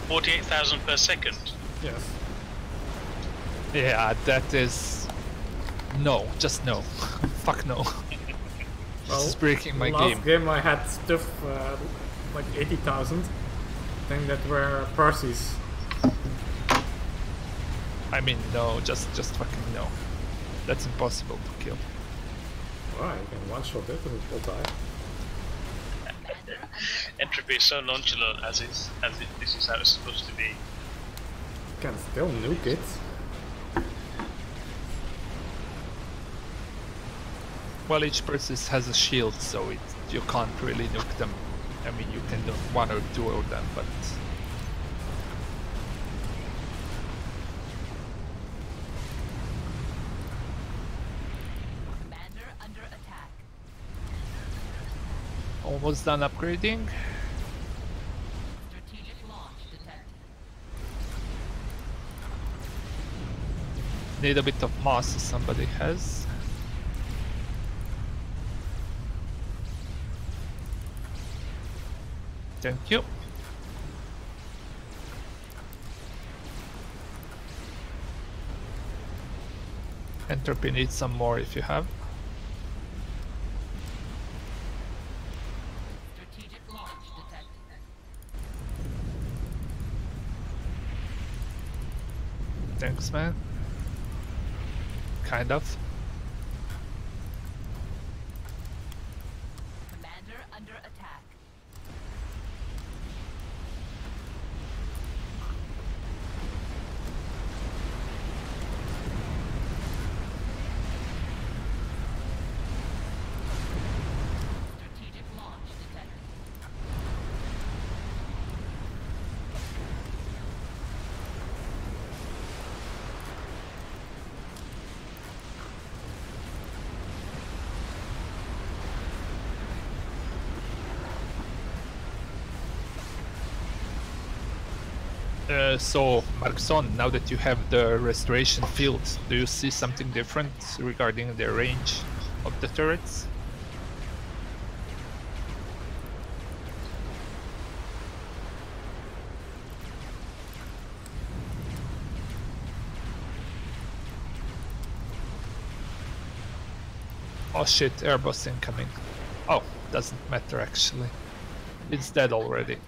Forty-eight thousand per second. yes. Yeah, that is. No, just no. Fuck no. Well, this is breaking my game. last game. I had stuff uh, like 80,000. I think that were Parsis. I mean, no, just just fucking no. That's impossible to kill. Wow, you can one shot it and it will die. Entropy is so nonchalant as is as it, this is how it's supposed to be. You can still nuke it. Well, each person has a shield, so it you can't really nuke them. I mean, you can do one or two of them, but almost done upgrading. Need a bit of mass if somebody has. Thank you. Entropy needs some more if you have. Man. Kind of. Commander under attack. Strategic launch detected. So, Markson, now that you have the restoration field, do you see something different regarding the range of the turrets? Oh shit, air boss incoming. Oh, doesn't matter actually. It's dead already.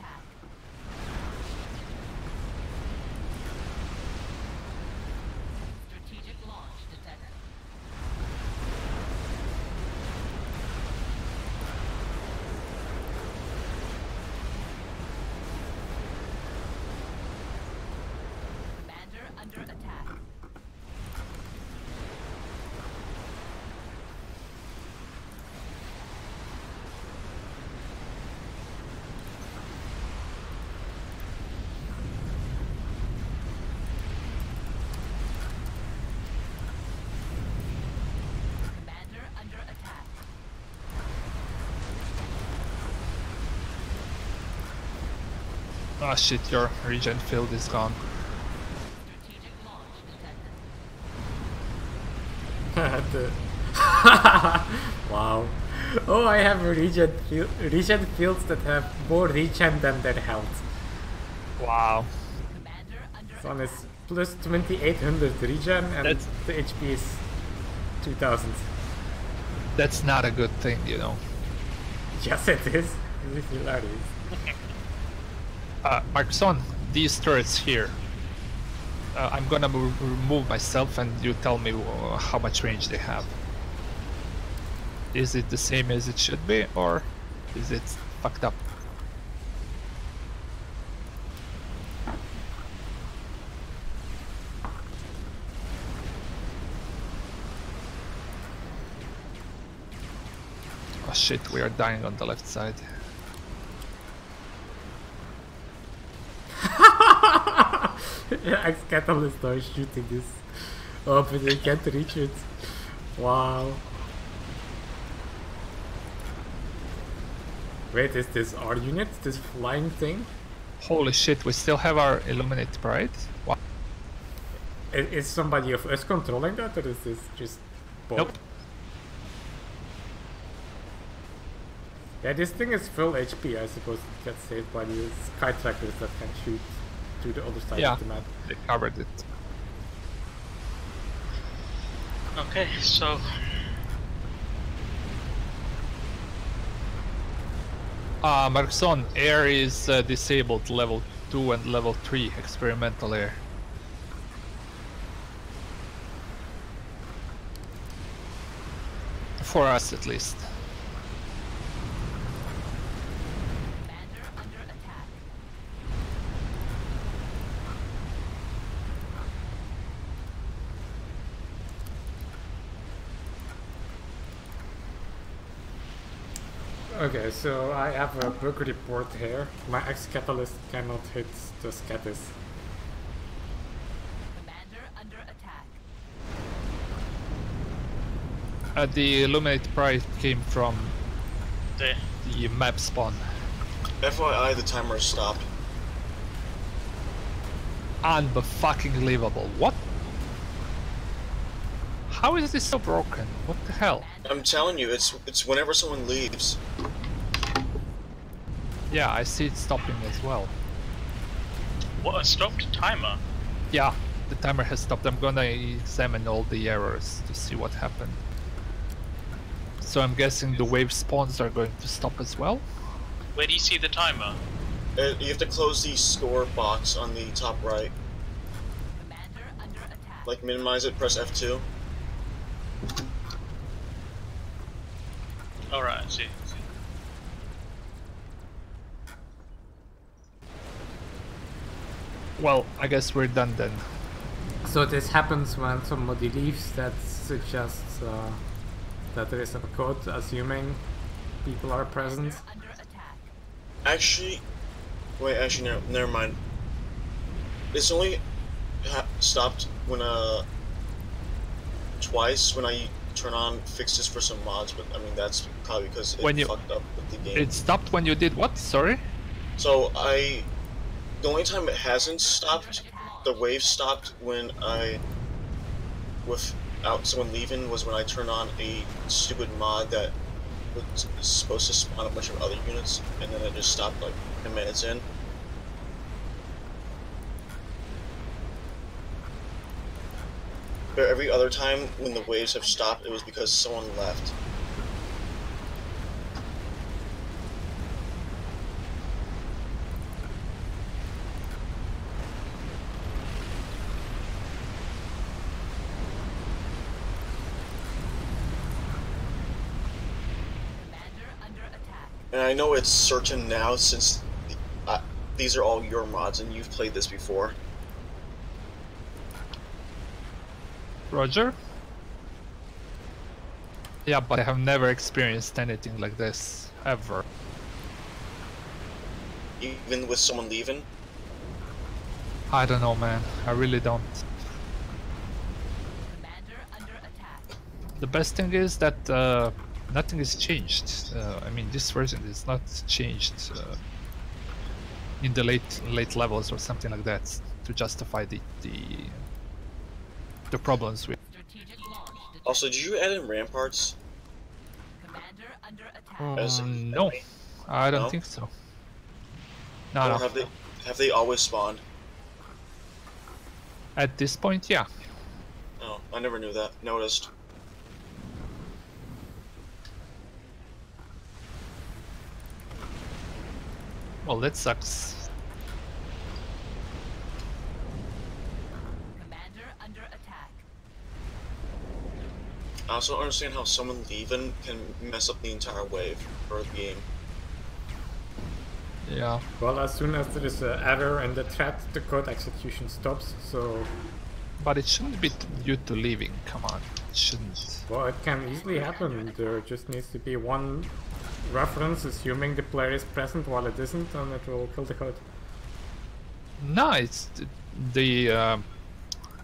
Ah shit, your regen field is gone. Strategic launch detected. The- wow. Oh, I have regen, field, regen fields that have more regen than their health. Wow. Commander under This one is plus 2800 regen and That's- the HP is 2000. That's not a good thing, you know. Yes, it is. It is hilarious. Uh, Markson, these turrets here. Uh, I'm gonna mo- remove myself and you tell me uh, how much range they have. Is it the same as it should be, or is it fucked up? Oh shit, we are dying on the left side. Ex Catalyst are shooting this. Oh, but they can't reach it. Wow. Wait, is this our unit? This flying thing? Holy shit, we still have our Illuminate Pride? Wow. I- Is somebody of us controlling that, or is this just Bob? Nope. Yeah, this thing is full HP. I suppose it gets saved by the sky trackers that can shoot to the other side Yeah. of the map. They covered it. Okay, so Uh, Markson, air is uh, disabled level 2 and level 3 experimental air. For us at least. Okay, so I have a bug report here. My ex-catalyst cannot hit the Scathis. Commander under attack. Uh, the Illuminate Pride came from the the map spawn. FYI, the timer stopped. Unfucking believable. What? How is this so broken? What the hell? I'm telling you, it's it's whenever someone leaves. Yeah, I see it stopping as well. what a stopped timer. Yeah, the timer has stopped. I'm gonna examine all the errors to see what happened. So I'm guessing the wave spawns are going to stop as well? Where do you see the timer? Uh, you have to close the score box on the top right. Commander under attack. Like minimize it, press F2. Alright, I see. Well, I guess we're done then. So this happens when somebody leaves that suggests uh, that there is a code assuming people are present. Actually, wait, actually, no, never mind. It's only ha- stopped when, uh, twice when I turn on fixes for some mods, but I mean, that's probably because it When you- fucked up with the game. It stopped when you did what? Sorry? So I, the only time it hasn't stopped, the wave stopped when I, without someone leaving, was when I turned on a stupid mod that was supposed to spawn a bunch of other units, and then it just stopped like 10 minutes in. But every other time when the waves have stopped, it was because someone left. I know it's certain now since uh, these are all your mods and you've played this before. Roger? Yeah, but I have never experienced anything like this, ever. Even with someone leaving. I don't know, man. I really don't. Commander under attack. The best thing is that uh, nothing is changed. Uh, I mean, this version is not changed uh, in the late late levels or something like that to justify the the, the problems with. Strategic launch. detected. Also, did you add in ramparts? Commander under attack. Um, no. I don't No? think so. No, no. have they have they always spawned? At this point, yeah. Oh, I never knew that. Noticed. Well, that sucks. Commander under attack. I also don't understand how someone leaving can mess up the entire wave or the game. Yeah. Well, as soon as there is an error in the thread, the code execution stops. So, But it shouldn't be due to leaving. Come on, it shouldn't. well, it can easily happen. There just needs to be one reference, assuming the player is present while it isn't, and it will kill the code. No, it's th- the uh,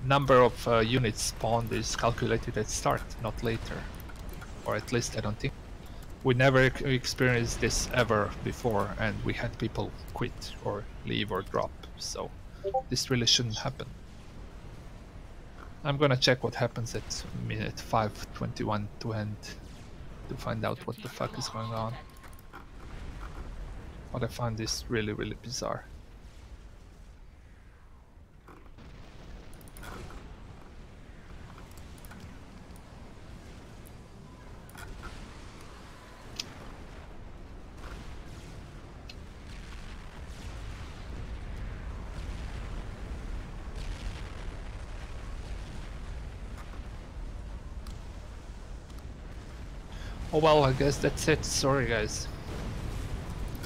number of uh, units spawned is calculated at start, not later. Or at least I don't think. We never experienced this ever before, and we had people quit or leave or drop. So this really shouldn't happen. I'm gonna check what happens at minute 5:21 to end to find out what the fuck is going on. But I find this really, really bizarre. Oh well, I guess that's it. Sorry, guys.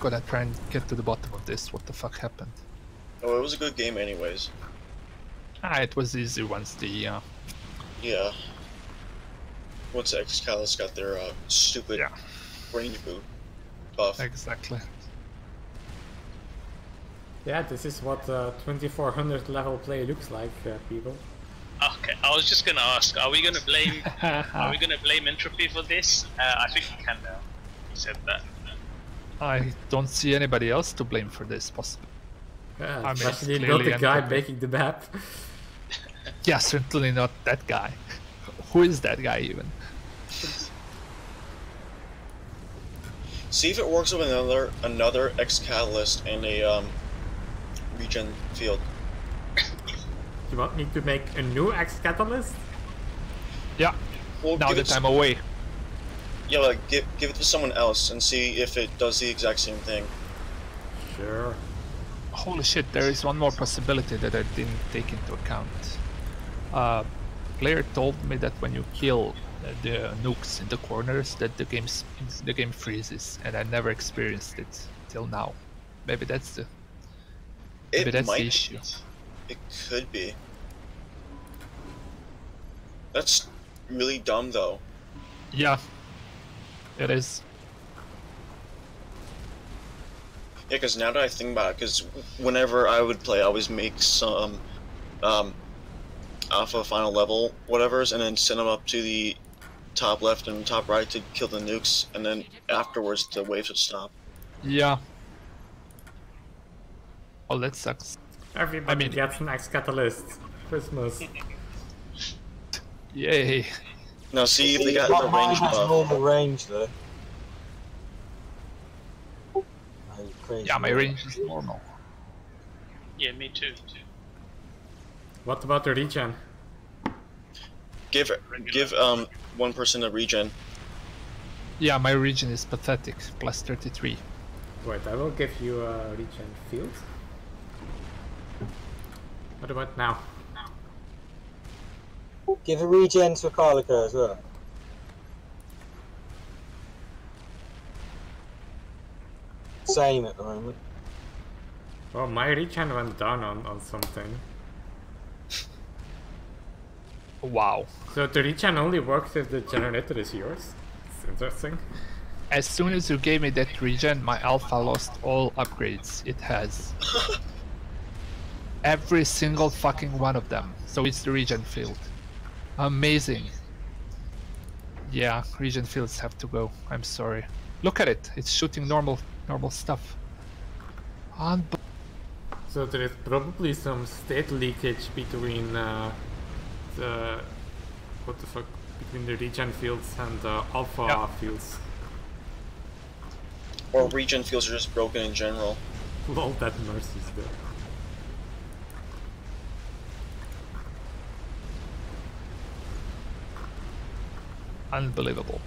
Gotta try and get to the bottom of this. What the fuck happened? Oh, it was a good game, anyways. Ah, it was easy once the uh, Yeah. Once Excalibus got their uh, stupid Yeah. range boot buff. exactly. Yeah, this is what uh, 2400 level play looks like, uh, people. Okay, I was just gonna ask: Are we gonna blame? are we gonna blame entropy for this? Uh, I think we can now. He said that. I don't see anybody else to blame for this. Possibly. Yeah, I mean, it's especially not clearly the guy making the map. Yeah, certainly not that guy. Who is that guy even? See if it works with another another X Catalyst and a um, regen field. You want me to make a new X Catalyst? Yeah. Well, Now give that it, I'm away. yeah, like give give it to someone else and see if it does the exact same thing. Sure. Holy shit! There is one more possibility that I didn't take into account. Uh, player told me that when you kill uh, the nukes in the corners, that the game the game freezes, and I never experienced it till now. Maybe that's the maybe It that's might. the issue. It could be. That's really dumb, though. Yeah, it is. Yeah, because now that I think about it, because whenever I would play, I always make some um, alpha final level whatevers, and then send them up to the top left and top right to kill the nukes, and then afterwards the waves would stop. Yeah. Oh, that sucks. Everybody mean- gets an X Catalyst. Christmas. Yay. Now see if they got the Mine range has buff. normal range though. Crazy. Yeah, my range is normal. Yeah, me too. What about the regen? Give give um one person a regen. Yeah, my regen is pathetic. Plus 33. Wait, I will give you a regen field. What about now? Give a regen to a as well. same at the moment. Well, my regen went down on, on something. Wow. So the regen only works if the generator is yours. It's interesting. As soon as you gave me that regen, my alpha lost all upgrades it has. Every single fucking one of them. So it's the regen field. Amazing. Yeah, regen fields have to go. I'm sorry. Look at it. It's shooting normal normal stuff. Unbe- So there is probably some state leakage between uh, the what the fuck between the regen fields and the alpha Yeah. fields. Or regen fields are just broken in general. Lol, that nurse is there. Unbelievable.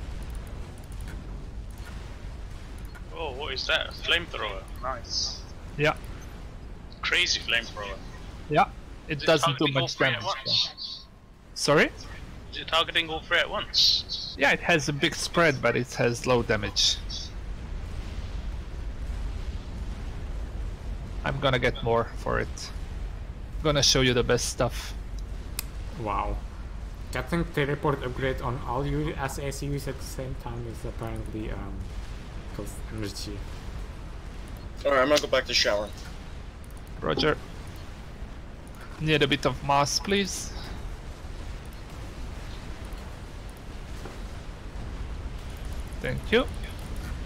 Oh, what is that? A flamethrower. Nice. Yeah. Crazy flamethrower. Yeah. It Is doesn't do much damage. Sorry? Is it targeting all three at once? Yeah, it has a big spread, but it has low damage. I'm gonna get more for it. gonna show you the best stuff. Wow. Getting teleport upgrade on all your SACUs at the same time is apparently um cost energy. Alright, I'm gonna go back to shower. Roger. Need a bit of mass, please. Thank you.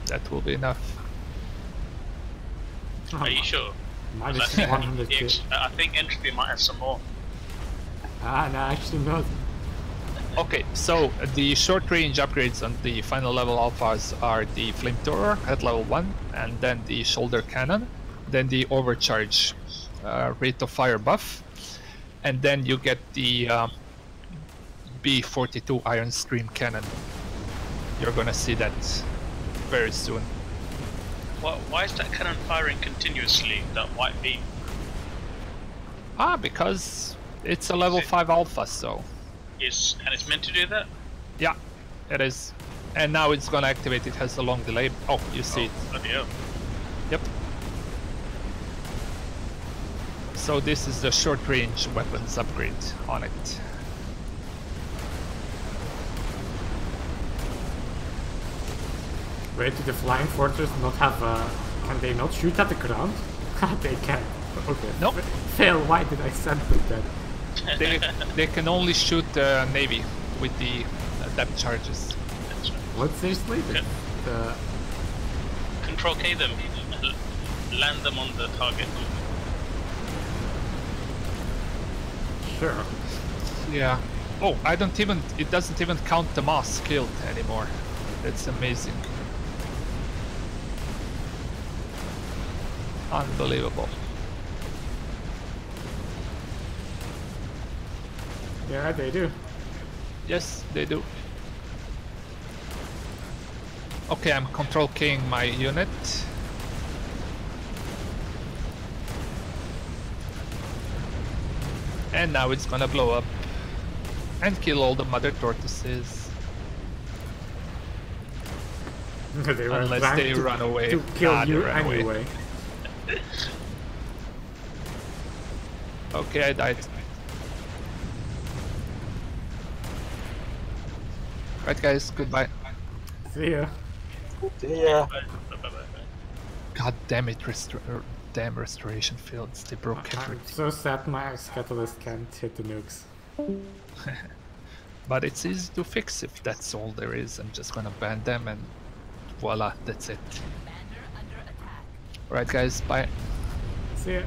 That will be enough. Are you sure? I think, 100 I think entropy might have some more. Ah, no, actually not. Okay, so the short range upgrades on the final level alphas are the flamethrower at level 1, and then the shoulder cannon, then the overcharge uh, rate of fire buff, and then you get the uh, B42 Iron Stream cannon. You're gonna see that very soon. Why, why is that cannon firing continuously? That white beam. Ah, because it's a level 5 alpha, so Is and it's meant to do that. yeah, it is. And now it's gonna activate, it has a long delay. Oh, you see it. Bloody hell. Yep. So this is the short range weapons upgrade on it. Wait, did the flying fortress not have a... Can they not shoot at the ground? they can. Okay. Nope. Fail, why did I send them that? They, they can only shoot uh, navy with the uh, depth charges. That's right. What, seriously? The, the, Control K them. L- land them on the target. sure. Yeah. Oh, I don't even. It doesn't even count the mass killed anymore. That's amazing. Unbelievable. Yeah, they do. Yes, they do. Okay, I'm control keying my unit. And now it's gonna blow up and kill all the mother tortoises. they Unless they to, run away. To kill you anyway. Okay, I died. Right, guys, goodbye. See ya. Bye, bye. God damn it, restor- er, damn restoration fields. They broke I'm everything. so sad my Ice Catalyst can't hit the nukes. But it's easy to fix if that's all there is. I'm just gonna ban them and voila, that's it. Commander under attack. Alright, guys, bye. See ya.